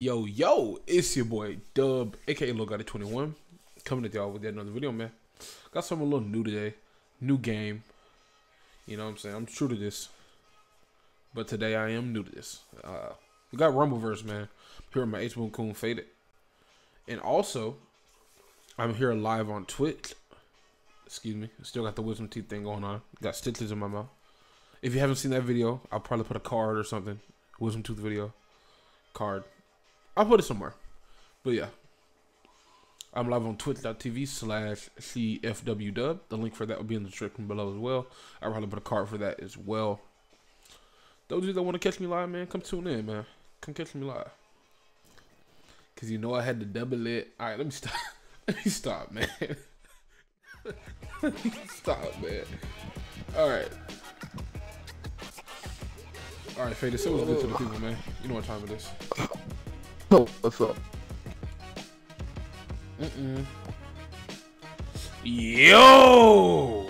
Yo, yo, it's your boy Dub, aka Lil Gotti 21, coming to y'all with another video, man. Got something a little new today, new game. You know what I'm saying? I'm true to this, but today I am new to this. Uh, we got Rumbleverse, man. Here at my H Boom Coon Faded, and also I'm here live on Twitch. Excuse me, still got the wisdom teeth thing going on. Got stitches in my mouth. If you haven't seen that video, I'll probably put a card or something. Wisdom tooth video card I'll put it somewhere. But yeah. I'm live on twitch.tv slash shefwdub. The link for that will be in the description below as well. I'll probably put a card for that as well. Those of you that want to catch me live, man, come tune in, man. Come catch me live. Cause you know I had to double it. Alright, let me stop. let me stop, man. stop, man. Alright. Alright, Faded, say what's good to the people, man. You know what time it is. Oh, what's up? Mm-mm. Yo!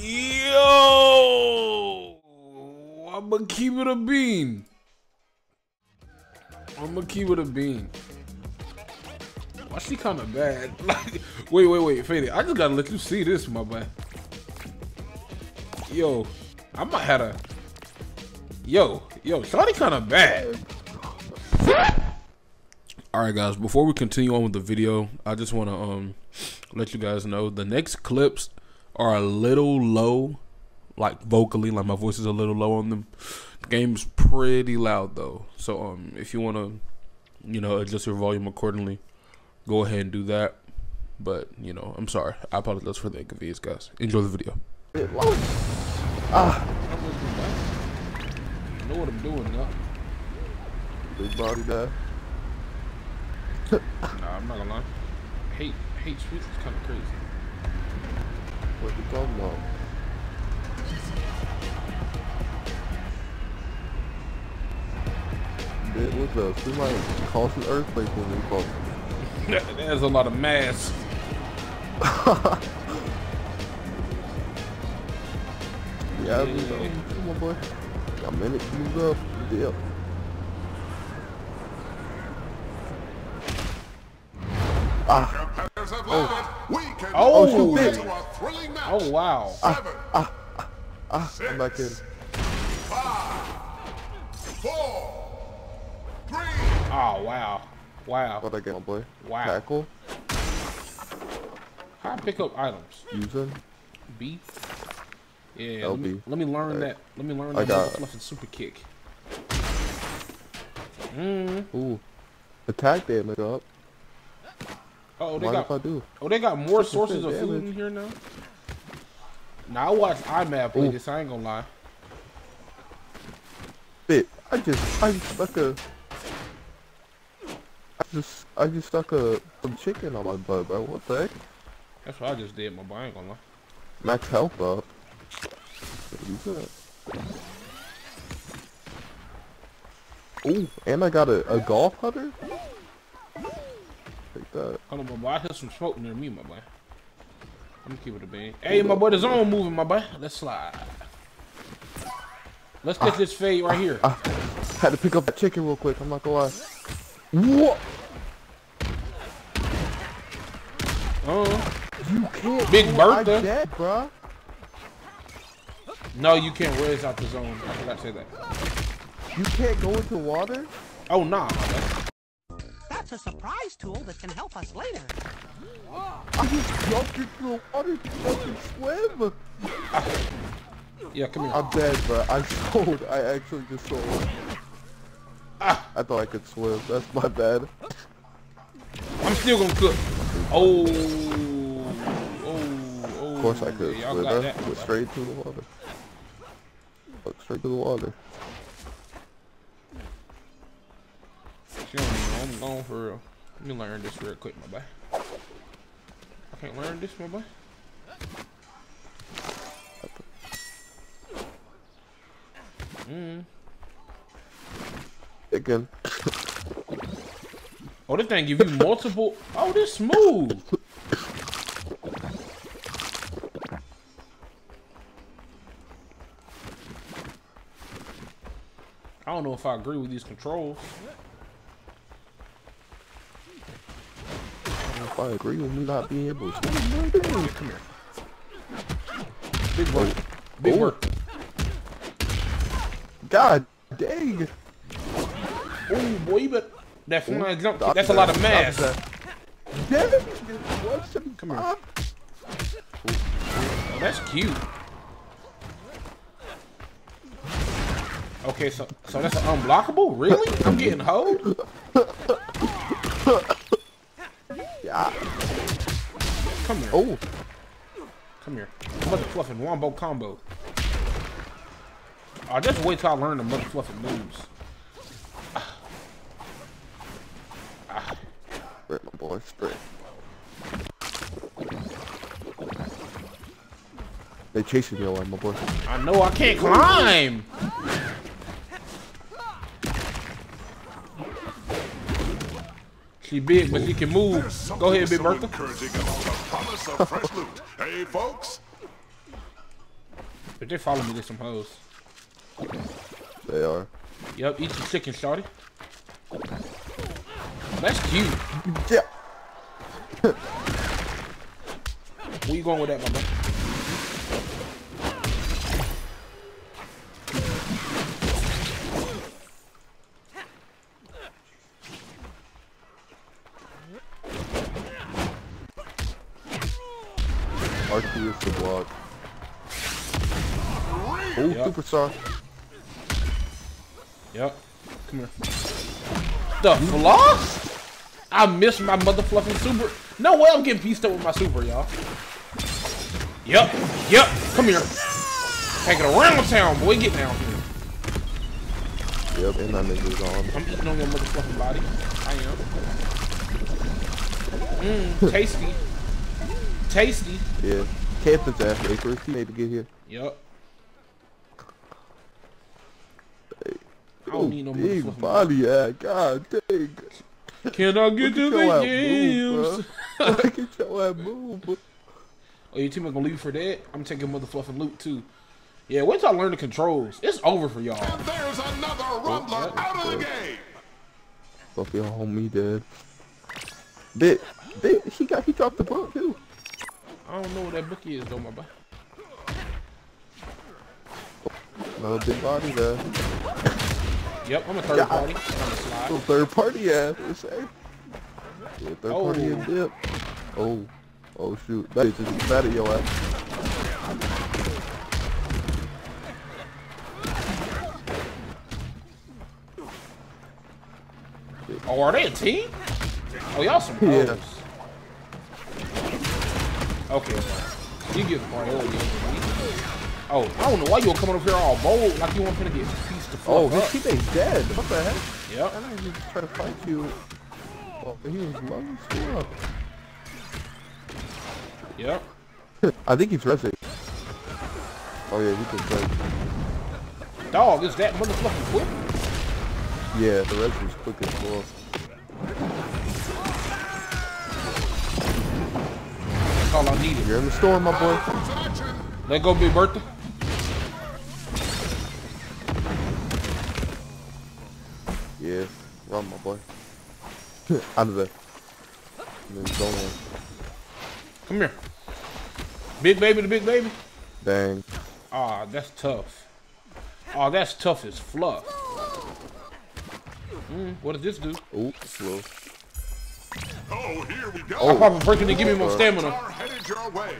Yo! I'ma keep it a bean. I'ma keep it a bean. Why she kind of bad? Like, wait, wait, wait, Faded. I just gotta let you see this, my boy. Yo, I might have a. Yo, yo, Shawty kind of bad. All right, guys. Before we continue on with the video, I just want to um let you guys know the next clips are a little low, like vocally, like my voice is a little low on them. The game's pretty loud though, so um if you want to, you know, adjust your volume accordingly, go ahead and do that. But you know, I'm sorry. I apologize for the inconvenience, guys. Enjoy the video. Ah. I know what I'm doing now. Big body guy. Nah, I'm not gonna lie. Hate, hate streets is kind of crazy. What you talking about? Bit what's up? We might cause an earthquake when we fall. There's a lot of mass. Yeah, we know. Come on, boy. A minute to move up. Yep. Ah. Oh. Oh, Oh, bitch. oh wow. Ah, I'm back in. Oh wow. Wow. What I get, my boy? Wow. Tackle. How I pick up items? Using. B. Yeah. Let me, let me learn Alright. that. Let me learn I that got- fluffing super kick. Mm. Ooh. Attack damage up. Oh, they What if I got. do? Oh, they got more sources of food damage. in here now. Now I watch iMap play Ooh. this. I ain't gonna lie. Bit. I just, I just stuck a. I just, I just stuck a some chicken on my butt, bro. What the heck? That's what I just did, my boy. I ain't gonna lie. Max health up. Ooh, and I got a, a golf putter. That. Hold on, my boy. I hear some smoke near me, my boy. I'm gonna keep it a bean. Hey, my boy, the zone moving, my boy. Let's slide. Let's Ah. get this fade right here. I had to pick up that chicken real quick. I'm not gonna lie. What? Uh, You can't. Big. Bertha. Dead, bruh. no, you can't raise out the zone. I forgot to say that. You can't go into water. Oh, nah, my boy. That's a surprise tool that can help us later. I just jumped into the water to fucking swim. Yeah, come here. I'm dead, bro. I sold. I actually just sold. Ah. I thought I could swim. That's my bad. I'm still gonna cook. Oh, oh, oh. Of course I could. Yeah, swim. got huh? Went straight to the water. Look straight to the water. She don't even know I'm gone for real. Let me learn this real quick, my boy. I can't learn this, my boy. Mm. Again. Oh, this thing give you multiple. Oh, this smooth. I don't know if I agree with these controls. I agree with me not being able to. Come here. Big work. Oh. Big Oh. work. God dang. Oh boy, you bet. That flying jump that's a lot of mass. that. Damn, one seventy Come here. Oh, that's cute. Okay, so so that's unblockable? Really? I'm getting hoed? Yeah. Come here. Oh, Come here. Mother fluffing wombo combo. Oh, just wait till I learn the mother fluffing moves. straight, my boy, straight. They chasing me away, my boy. I know I can't climb. She big, but she can move. Go ahead, Big Bertha. encouraging about the promise of fresh loot. Hey, folks. If they follow me, there's some hoes. They are. Yup, eat your chicken, shorty. That's cute. Yeah. Where you going with that, my boy? Superstar. Yep. Come here. The floss? I missed my mother fluffing super. No way I'm getting pieced up with my super, y'all. Yep. Yep. Come here. Take it around town, boy. Get down here. Yep, and that nigga's on. I'm eating on your mother fluffing body. I am. Mmm, tasty. Tasty. Yeah. Captain's ass Acres. He made to get here. Yep. I Oh, don't need no big fluffing body. body, yeah. God dang. Can I get to the at your ass games? Look at your ass move, bro. Oh, your team ain't gonna leave for that? I'm taking mother fluffing loot too. Yeah, wait till I learn the controls. It's over for y'all. And there's another oh, rumbler out of the game. Fuck your homie dead. Bit, bit, he got, he dropped the book too. I don't know what that book is though, my boy. No big body there. Yep, I'm a third Yeah. party. I'm a slide. Third party ass, let's say. Yeah, third party Oh. and dip. Oh, oh shoot. That is just mad at your ass. Oh, are they a team? Oh, y'all some Yeah. Okay, you get priority over. Oh, I don't know why you were coming up here all bold like you want me to get the fuck Oh, up. his teammate's dead. What the heck? Yep. I didn't even try to fight you. Oh, he was low as fuck. Yep. I think he's resting. Oh yeah, he can play. Dog, is that motherfucking quick? Yeah, the rest is quick as well. That's all I needed. You're in the storm, my boy. Who's in action? Let go, Big Bertha. Yeah, run, my boy. Out of there. And then go. Come here. Big baby to big baby. Dang. Ah, that's tough. Oh, that's tough as fluff. Mm, what does this do? Oh, slow. Oh, here we go. I pop a breaking to give me more stamina. Are your way.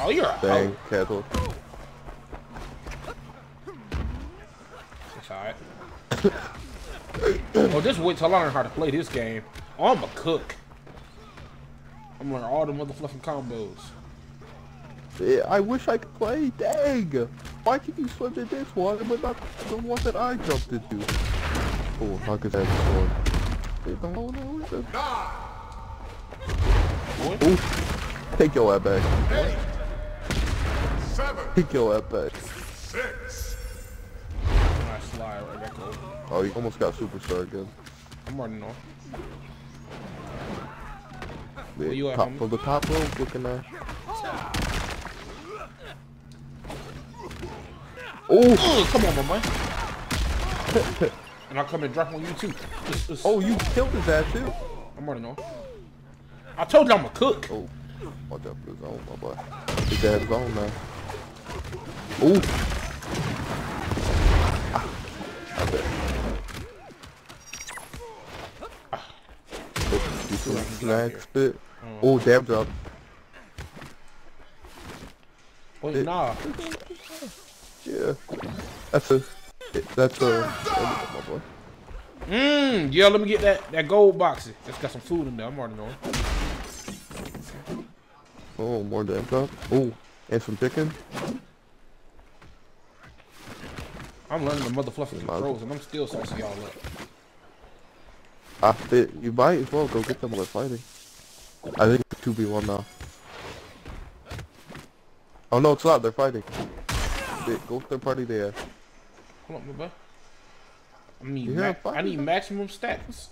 Oh, you're a Dang, hoe. cattle. oh, just wait till I learn how to play this game. Oh, I'm a cook. I'm learning all the motherfucking combos. Yeah, I wish I could play. Dang. Why can you swim in this water but not the one that I jumped into? Oh, how could that swim? They don't know what the- Boy. Oh, take your ass back. Seven, Take your ass back. Six. I slide right. Oh, you almost got superstar again. I'm running on. Yeah, you at, top of the top rope looking at. Oh, come on, my man. And I'll come and drop on you too. It's- it's- Oh, you killed his ass too. I'm already know. I told you I'm a cook. Oh, watch out for his own, my boy. His dad's on now. Ooh. Mm. Oh, some spit. Oh, damn drop. Wait, It- nah. Yeah. That's a. That's a. My boy. Mmm, yeah, let me get that, that gold box. It's got some food in there. I'm already knowing. Oh, more damn drop. Oh, and some chicken. I'm learning the motherfucking controls, and I'm still saucing y'all up. I fit. You might as well go get them while they're fighting. I think it's 2v1 now. Oh no, it's not. They're fighting. They, go to their party there. Hold on, my boy. I need, You I need maximum stats.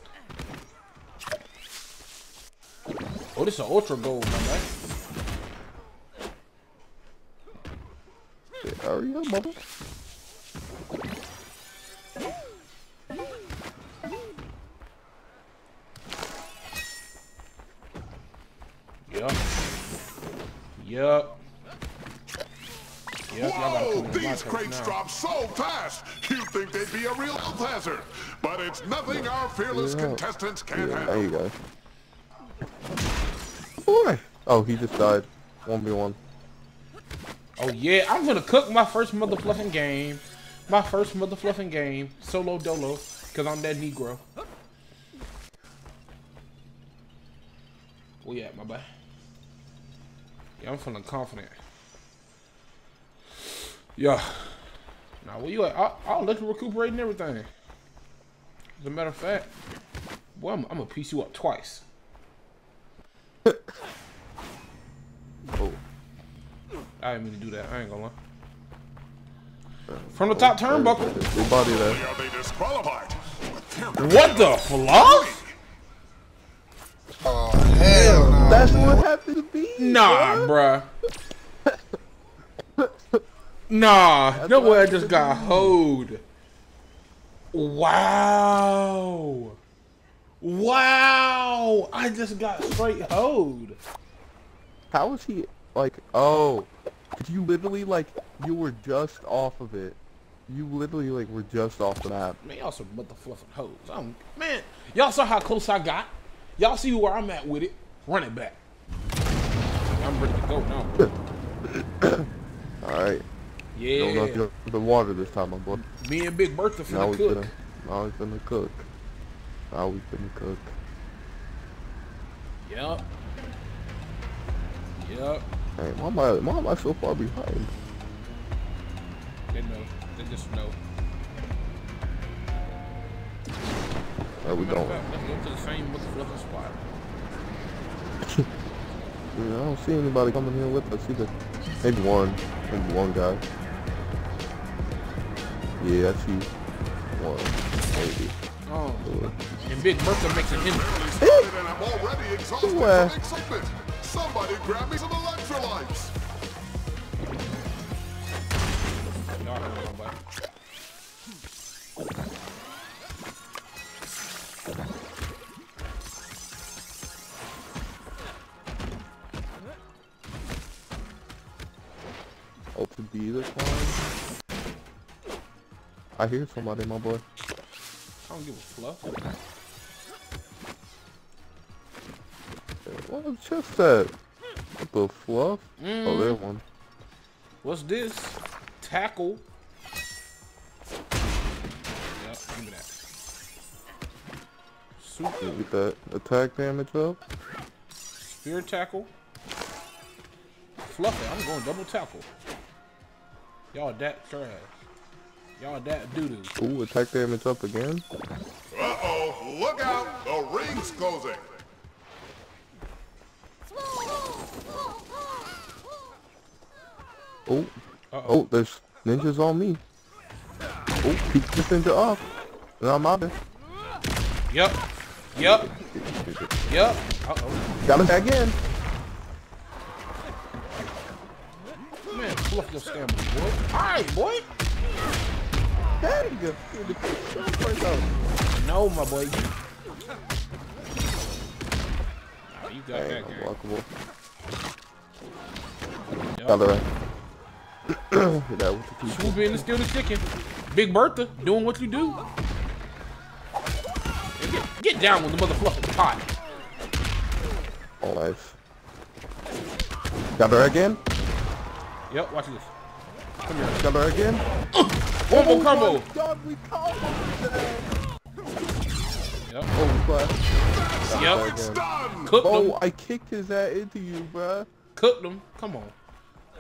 Oh, this is an ultra gold, my boy. Hurry up, mother. Yup. Yup. Yep, Whoa, come into my these crates now. drop so fast, you'd think they'd be a real health hazard. But it's nothing our fearless Yeah. contestants can't Yeah, handle. there you go. Boy. Oh, he just died. 1v1. Oh yeah, I'm gonna cook my first motherfucking game. My first motherfucking game. Solo dolo. Cause I'm that Negro. Where you at, my boy? Yeah, I'm feeling confident. Yeah. Now where you at? I'll, I'll let you recuperate and everything. As a matter of fact, boy, I'm, I'm gonna piece you up twice. Oh. I didn't mean to do that. I ain't gonna lie. From the top turnbuckle. Body there. Are they disqualified? What the fluff? That's what happened to be. Nah, bruh. Nah, no way I just got hoed. Wow. Wow. I just got straight hoed. How was he like? Oh, did you literally like? You were just off of it. You literally like were just off the map. Man, y'all some motherfucking hoes. I'm, man, y'all saw how close I got. Y'all see where I'm at with it. Run it back. I'm ready to go now. All right. Yeah. Don't knock you the water this time, my boy. Me and Big Bertha Now finna we cook. finna. Now we finna cook. Now we finna cook. Yep. Yep. Hey, why am I? Why am I so far behind? They know. They just know. There we Matter going. let's go to the same motherfucking spot. Yeah, I don't see anybody coming here with us either. Maybe one. Maybe one guy. Yeah, I see one. Maybe. Oh. And Big Bertha makes an entrance. Barely and I'm already exhausted Ooh, uh. from excitement. Somebody grab me some electrolytes. Y'all I hear somebody, my boy. I don't give a fluff. What was just that? What the fluff? Oh, Mm. there's one. What's this? Tackle. Yep, give me that. Super Get that attack damage up. spear tackle. Fluff it. I'm going double tackle. Y'all that trash. Y'all that doo doo. Ooh, attack damage up again. Uh-oh, look out, the ring's closing. Oh, Uh oh. oh, there's ninjas on me. Oh, keep this ninja off. And I'm out there. Yep. Yep. Yep. Uh oh. Got it again. Man, fluff your stamina, boy. Alright, boy. Dang! Dude, the shot right out. No, my boy. Oh, you got Dang, that game. unblockable. Yup. Got right. Hit that with the. Swoop in and steal the chicken. Big Bertha doing what you do. Get, get down with the motherfucking pot. Oh, nice. Got her again? Yep, watch this. Come here. Got her again? Uh. Combo combo. my God, we comboed today. Yep. Oh, class. Yep. Cooked Oh, them. I kicked his ass into you, bruh. Cooked them. Come on.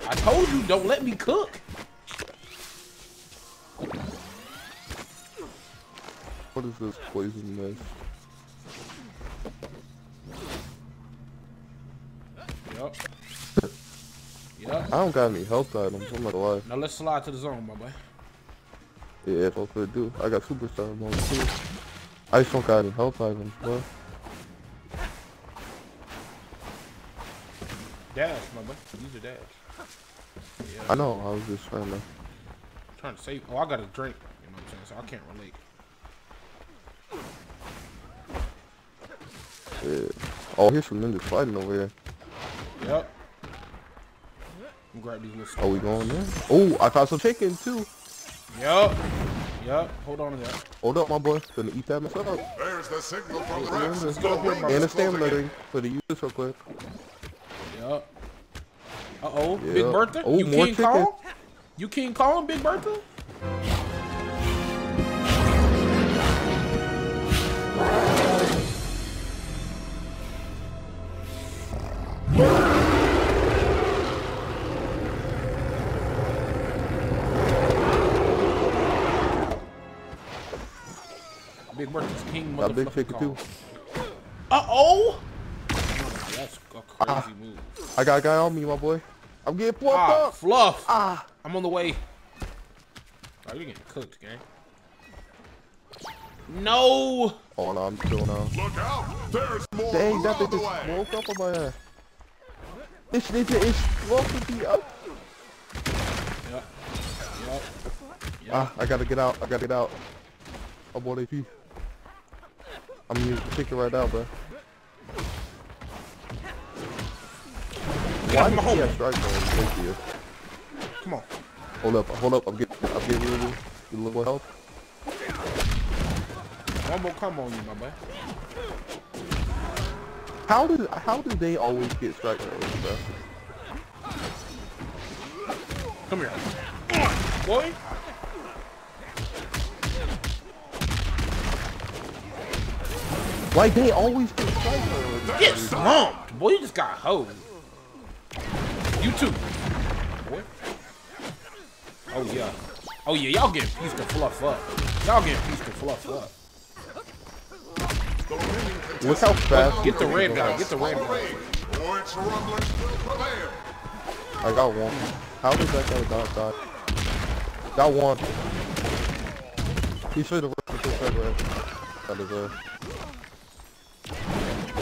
I told you, don't let me cook. What is this poison mist? Yep. Yep. I don't got any health items, I'm not gonna. Now let's slide to the zone, my boy. Yeah, what I do. I got superstar mode too. I just don't got any health items, bro. Dash, my boy. Use your dash. Yeah. I know, I was just trying to. trying to save. Oh, I got a drink. You know what I'm saying? So I can't relate. Yeah. Oh, here's some ninjas fighting over here. Yep. I'm grab these little. Are we going there? Oh, I found some chicken too. Yep. Yep. Hold on to that. Hold up, my boy. Gonna eat that myself. There's the signal from the Yeah, refs. let's The go up here, ring bro. And a is closing stamina ring for the use this real quick. Yep. Uh oh. Yeah. Big Bertha. Oh, you more King chicken. Kong? You King Kong, Big Bertha? Got big motherfucking chicken Kong. too. Uh oh! That's a crazy move. I got a guy on me, my boy. I'm getting fluffed Ah, up. fluff. Ah. I'm on the way. Oh, you're getting cooked, gang. No. Oh no, I'm still now. Look out! There's more Dang, that on bitch just way! woke up on my ass. This ninja is fluffing me up. Yep. Yep. Yep. Ah, I gotta get out. I gotta get out. I'm on AP. I'm using the chicken right now, bro. Get off my Yeah, strike zone. Thank you. Come on. Hold up, hold up. I'm getting, I'm getting a little, a little help. One more come on you, my boy. How do, how do they always get strike zones, bro? Come here. Boy. Like they always get strike. Get slumped. Boy, you just got hoed. You too. Boy. Oh, yeah. Oh, yeah. Y'all getting pieced to fluff up. Y'all getting pieced to fluff up. The Look how fast. Get the these red things guy. Get the red guy. ring. Which rumblings will prevail? I got one. How did that guy not die? Got one. He should have run the third red. That is a.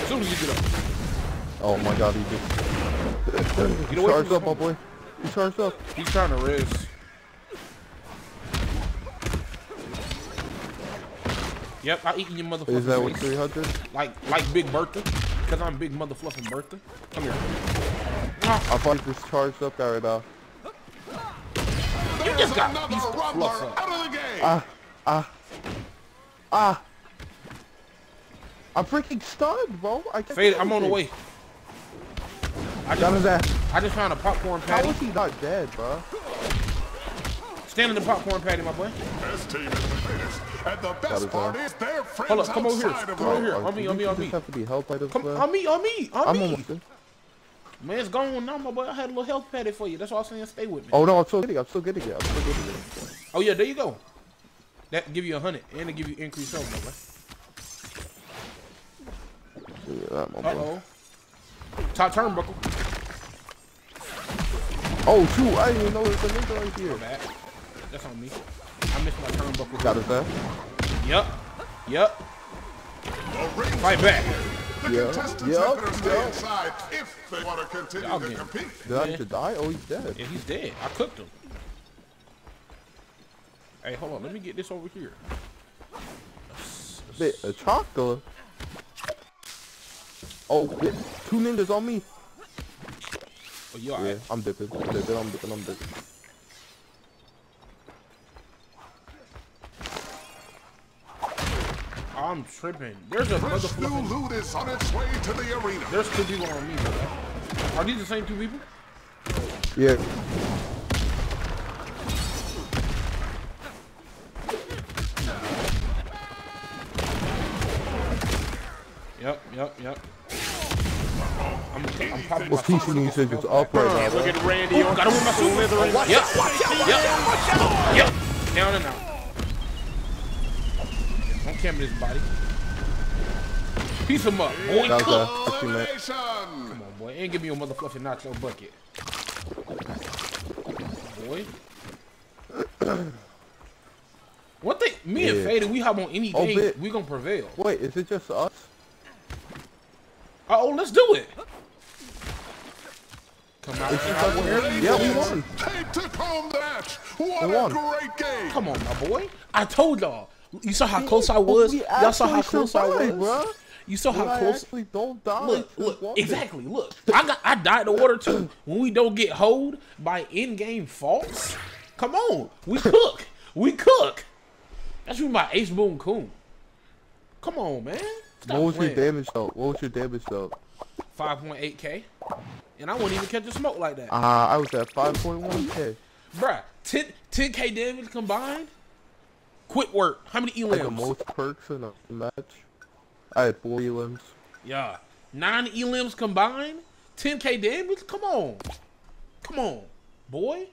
As soon as you get up. Oh my god, he just. he Get away charged up, my boy. He charged up. He's trying to riz. Yep, I eating your motherfucking Is that what face. 300? Like, like Big Bertha. Because I'm Big motherfucking Bertha. Come here. I thought he just charged up guy right now. You just got Another pieced fluff up. out of the game! Ah, ah, ah. I'm freaking stunned, bro. I can't Fade, I'm on the way. I Got his just, ass. I just found a popcorn patty. is he not dead, bro? Stand in the popcorn patty, my boy. This team is the greatest, and the best part is their friends Hold up, come over here, come over here. On me, on me, on me. Just have to be health items, Come on me, on me, on I'm me. almost there. Man, it's gone now, my boy. I had a little health patty for you. That's why I was saying stay with me. Oh no, I'm still getting it. I'm still getting it. I'm still getting it. Oh yeah, there you go. That give you a hundred, and it give you increased health, my boy. Yeah, that, my Uh boy. oh. Top turnbuckle. Oh shoot, I didn't even know there's a ninja right here. Bad. That's on me. I missed my turnbuckle. Got his ass. Yup. Yup. The ring Fight back. The Yeah, contestants yeah, had better stay yeah. inside if they want to continue Y'all to getting- compete. Did I Yeah. need to die? Oh, he's dead. Yeah, he's dead. I cooked him. Hey, hold on. Let me get this over here. Bit a chocolate. Oh, bit, ninjas on me. Oh, you Yeah, alright? I'm dipping. I'm dipping. I'm dipping. I'm dipping. I'm tripping. There's a Fresh new loot is on its way to the arena. There's two people on me. Bro. Are these the same two people? Yeah. Yep, yep, yep. I'm, I'm probably We're teaching these niggas up right now, Look at Randy. Ooh, got him with my super. Yep, yep, yep. Down and out. Don't camera this body. Piece him up, boy. That was Cook. a fifty minute. Elimination. Come on, boy. And give me a motherfucking nacho bucket. Boy. One thing, me and Yeah. Faded, we hop on any Oh, game, bit. we gonna prevail. Wait, is it just us? Uh, oh, let's do it. Come out. Come out Yeah, we won. Tape took home the match. What We a great game. Come on, my boy. I told y'all. You saw how close I was. Y'all saw how actually close I was. survived, bruh. You saw how I close. actually don't die. Look, look, exactly. Look, I got, I died in the water too. When we don't get hold by in-game faults, come on, we cook, we cook. That's with my Ace Boom Coon. Come on, man. Stop What was your damage though? What was your damage though? 5.8k, and I wouldn't even catch a smoke like that, Ah, I was at 5.1k. bruh. 10 10k damage combined. Quit work. How many Like the most perks in a match. I had four elims. Yeah, nine elims combined. 10k damage. Come on, come on, boy.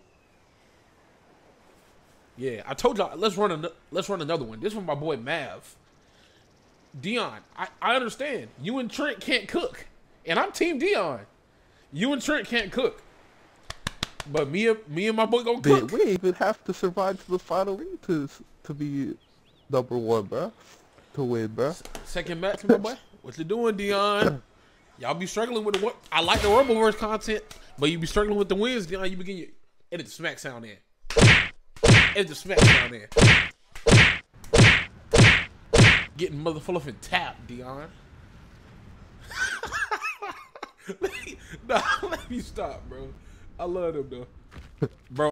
Yeah, I told y'all. Let's run. An- let's run another one. This one, my boy Mav. Dion, I, I understand. You and Trent can't cook, and I'm Team Dion. You and Trent can't cook, but me and me and my boy gonna Dude, cook. we even have to survive to the final league to to be number one, bruh. To win, bruh. Second match, my boy. What you doing, Dion? Y'all be struggling with the what? I like the Rumbleverse content, but you be struggling with the wins, Dion. You begin your edit the smack sound in. Edit the smack sound in. Getting motherfucking tapped, Dion. let me, nah, let me stop, bro. I love him though, bro.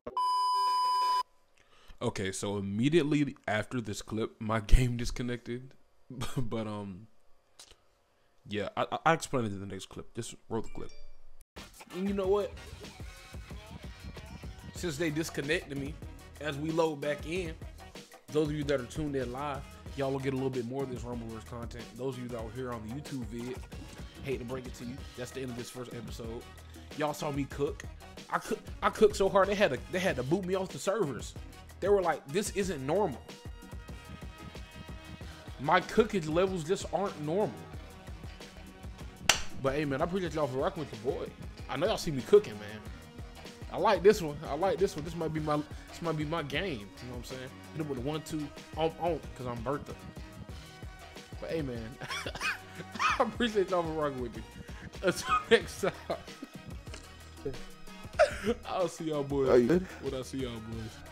Okay, so immediately after this clip, my game disconnected. but um, yeah, I, I- I explain it in the next clip. Just roll the clip. And you know what? Since they disconnected me, as we load back in, those of you that are tuned in live, y'all will get a little bit more of this Rumbleverse content. Those of you that were here on the YouTube vid, hate to break it to you, that's the end of this first episode. Y'all saw me cook. I cook. I cooked so hard they had to they had to boot me off the servers. They were like, "This isn't normal." My cooking levels just aren't normal. But hey, man, I appreciate y'all for rocking with the boy. I know y'all see me cooking, man. I like this one. I like this one. This might be my this might be my game. You know what I'm saying? Hit it with a one two on on because I'm Bertha. But hey, man, I appreciate y'all for rocking with me. Until next time, I'll see y'all boys. Are you good? When I see y'all boys.